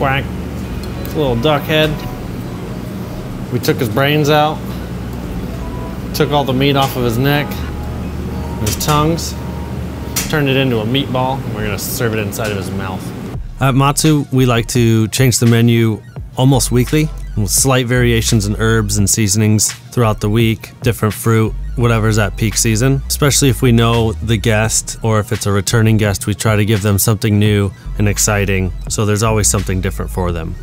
quack. Little duck head. We took his brains out. Took all the meat off of his neck, his tongues, turned it into a meatball. We're gonna serve it inside of his mouth. At Matsu, we like to change the menu almost weekly with slight variations in herbs and seasonings throughout the week, different fruit, whatever's at peak season. Especially if we know the guest or if it's a returning guest, we try to give them something new and exciting. So there's always something different for them.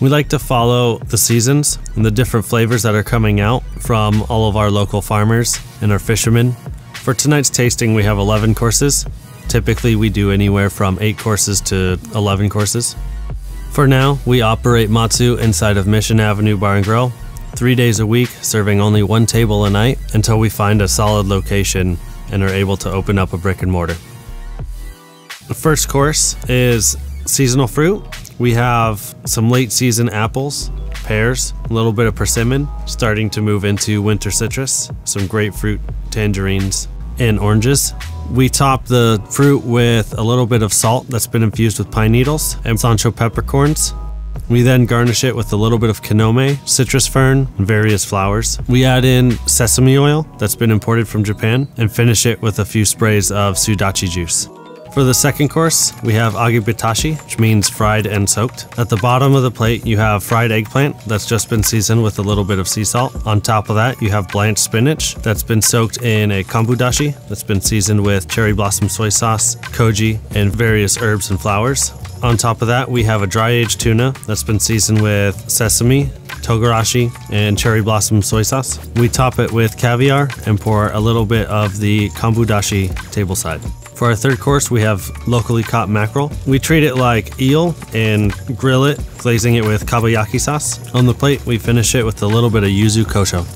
We like to follow the seasons and the different flavors that are coming out from all of our local farmers and our fishermen. For tonight's tasting, we have 11 courses. Typically, we do anywhere from 8 courses to 11 courses. For now, we operate Matsu inside of Mission Avenue Bar and Grill, three days a week, serving only one table a night until we find a solid location and are able to open up a brick and mortar. The first course is seasonal fruit. We have some late season apples, pears, a little bit of persimmon, starting to move into winter citrus, some grapefruit, tangerines, and oranges. We top the fruit with a little bit of salt that's been infused with pine needles and Sansho peppercorns. We then garnish it with a little bit of kinome, citrus fern, and various flowers. We add in sesame oil that's been imported from Japan and finish it with a few sprays of sudachi juice. For the second course, we have agebitashi, which means fried and soaked. At the bottom of the plate, you have fried eggplant that's just been seasoned with a little bit of sea salt. On top of that, you have blanched spinach that's been soaked in a kombu dashi that's been seasoned with cherry blossom soy sauce, koji, and various herbs and flowers. On top of that, we have a dry aged tuna that's been seasoned with sesame, togarashi, and cherry blossom soy sauce. We top it with caviar and pour a little bit of the kombu dashi tableside. For our third course, we have locally caught mackerel. We treat it like eel and grill it, glazing it with kabayaki sauce. On the plate, we finish it with a little bit of yuzu kosho.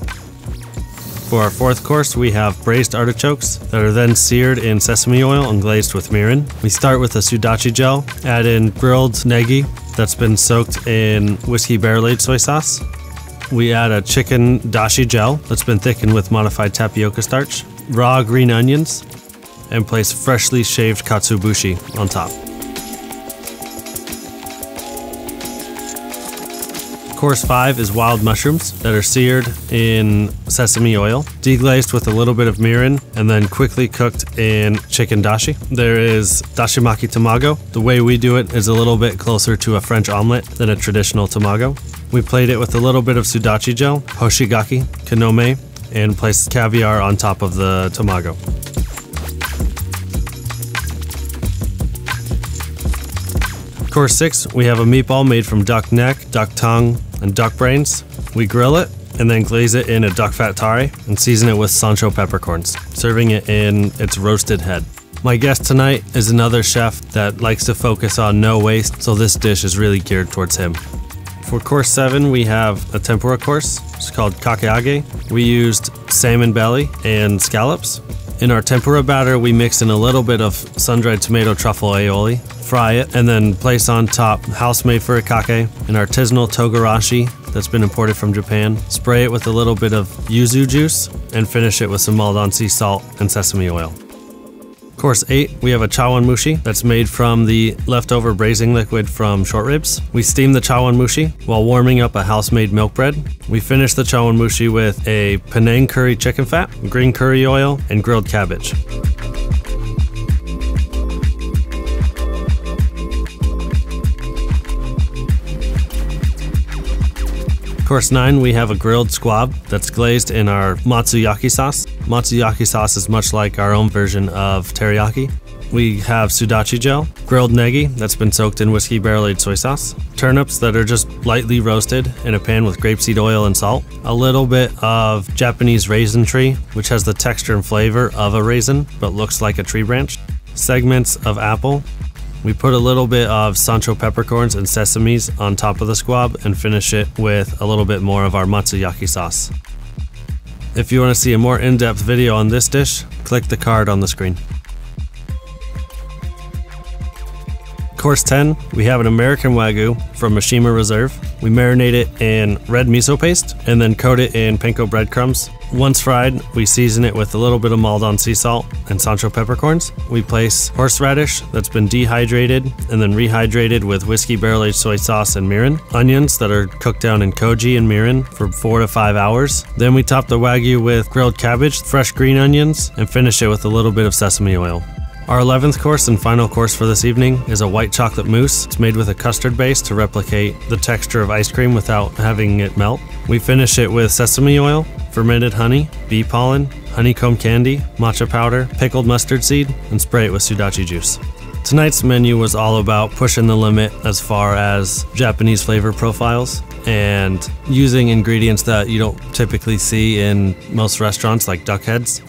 For our fourth course, we have braised artichokes that are then seared in sesame oil and glazed with mirin. We start with a sudachi gel, add in grilled negi that's been soaked in whiskey barrel aged soy sauce. We add a chicken dashi gel that's been thickened with modified tapioca starch, raw green onions, and place freshly shaved katsuobushi on top. Course 5 is wild mushrooms that are seared in sesame oil, deglazed with a little bit of mirin, and then quickly cooked in chicken dashi. There is dashimaki tamago. The way we do it is a little bit closer to a French omelet than a traditional tamago. We plate it with a little bit of sudachi gel, hoshigaki, kinome, and place caviar on top of the tamago. Course 6, we have a meatball made from duck neck, duck tongue, and duck brains. We grill it and then glaze it in a duck fat tare and season it with Sansho peppercorns, serving it in its roasted head. My guest tonight is another chef that likes to focus on no waste, so this dish is really geared towards him. For course 7, we have a tempura course. It's called kakiage. We used salmon belly and scallops. In our tempura batter, we mix in a little bit of sun-dried tomato truffle aioli, fry it, and then place on top house-made furikake, an artisanal togarashi that's been imported from Japan. Spray it with a little bit of yuzu juice, and finish it with some Maldon sea salt and sesame oil. Course 8, we have a chawan mushi that's made from the leftover braising liquid from short ribs. We steam the chawan mushi while warming up a house-made milk bread. We finish the chawan mushi with a Penang curry chicken fat, green curry oil, and grilled cabbage. Course 9, we have a grilled squab that's glazed in our matsuyaki sauce. Matsuyaki sauce is much like our own version of teriyaki. We have sudachi gel, grilled negi that's been soaked in whiskey barrel aged soy sauce, turnips that are just lightly roasted in a pan with grapeseed oil and salt, a little bit of Japanese raisin tree, which has the texture and flavor of a raisin but looks like a tree branch, segments of apple, we put a little bit of Sansho peppercorns and sesames on top of the squab and finish it with a little bit more of our matsuyaki sauce. If you want to see a more in-depth video on this dish, click the card on the screen. course 10, we have an American Wagyu from Mishima Reserve. We marinate it in red miso paste and then coat it in panko breadcrumbs. Once fried, we season it with a little bit of Maldon sea salt and Sansho peppercorns. We place horseradish that's been dehydrated and then rehydrated with whiskey barrel aged soy sauce and mirin, onions that are cooked down in koji and mirin for four to five hours. Then we top the Wagyu with grilled cabbage, fresh green onions, and finish it with a little bit of sesame oil. Our 11th course and final course for this evening is a white chocolate mousse. It's made with a custard base to replicate the texture of ice cream without having it melt. We finish it with sesame oil, fermented honey, bee pollen, honeycomb candy, matcha powder, pickled mustard seed, and spray it with sudachi juice. Tonight's menu was all about pushing the limit as far as Japanese flavor profiles and using ingredients that you don't typically see in most restaurants like duck heads